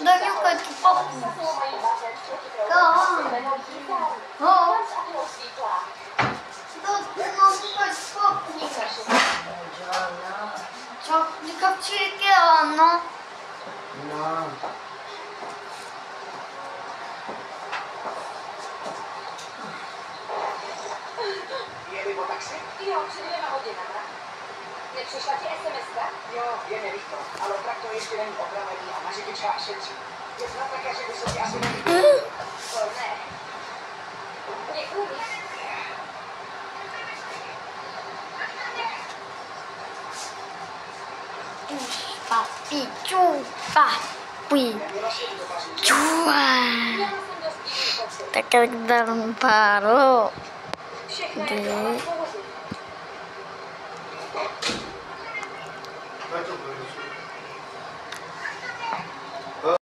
Donňuko, ti popnu. Go on. Ho. Donňuko, ti popni. Čo, nikak 칠게요, no? No. Je nebo tak se? Jo, před dvěma hodinama. Nepřišla ti SMS-ka? Jo, je nevíto, ale tak asi nelíbilo. To ne. Děkuji. Papi, chupa. Pi. Neměla si to vařit. Chua.